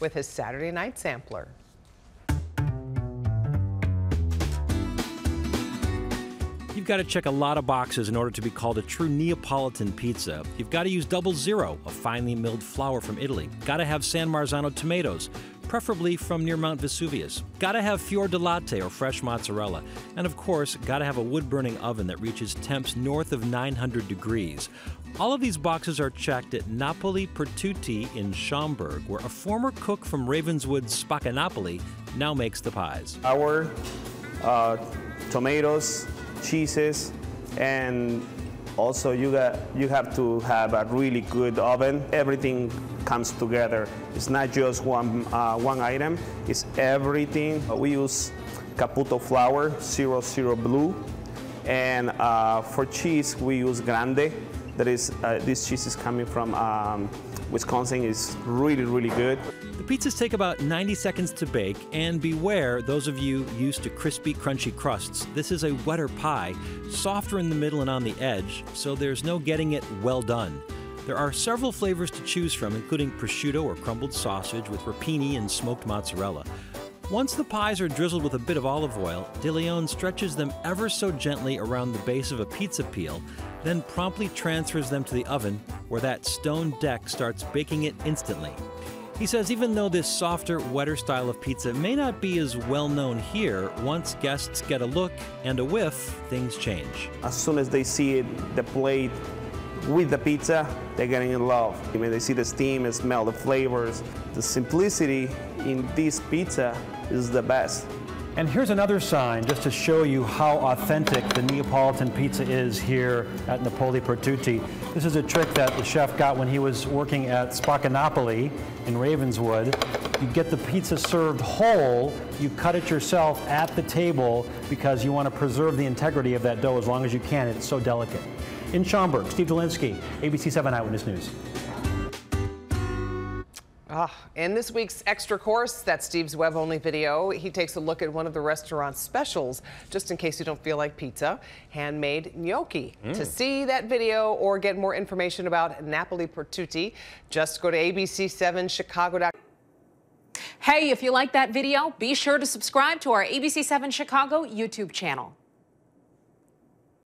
with his Saturday night sampler. You've got to check a lot of boxes in order to be called a true Neapolitan pizza. You've got to use double zero, a finely milled flour from Italy. Got to have San Marzano tomatoes, preferably from near Mount Vesuvius. Got to have fior di latte or fresh mozzarella. And of course, got to have a wood burning oven that reaches temps north of 900 degrees. All of these boxes are checked at Napoli per Tutti in Schaumburg, where a former cook from Ravenswood's Spaccanapoli now makes the pies. Our uh, tomatoes, cheeses, and also you got you have to have a really good oven. Everything comes together. It's not just one uh, one item. It's everything. We use Caputo flour, zero zero blue, and uh, for cheese we use Grande. That is, uh, this cheese is coming from um, Wisconsin. is really really good. The pizzas take about 90 seconds to bake, and beware those of you used to crispy, crunchy crusts. This is a wetter pie, softer in the middle and on the edge, so there's no getting it well done. There are several flavors to choose from, including prosciutto or crumbled sausage with rapini and smoked mozzarella. Once the pies are drizzled with a bit of olive oil, De Leon stretches them ever so gently around the base of a pizza peel, then promptly transfers them to the oven, where that stone deck starts baking it instantly. He says even though this softer, wetter style of pizza may not be as well known here, once guests get a look and a whiff, things change. As soon as they see it, the plate with the pizza, they're getting in love. When they see the steam and smell the flavors, the simplicity in this pizza is the best. And here's another sign just to show you how authentic the Neapolitan pizza is here at Napoli per Tutti. This is a trick that the chef got when he was working at Spaccanapoli in Ravenswood. You get the pizza served whole, you cut it yourself at the table because you want to preserve the integrity of that dough as long as you can. It's so delicate. In Schaumburg, Steve Dolinsky, ABC 7 Eyewitness News. Ah, in this week's extra course, that's Steve's web only video. He takes a look at one of the restaurant's specials, just in case you don't feel like pizza handmade gnocchi. Mm. To see that video or get more information about Napoli per Tutti, just go to abc7chicago.com. Hey, if you like that video, be sure to subscribe to our ABC7 Chicago YouTube channel.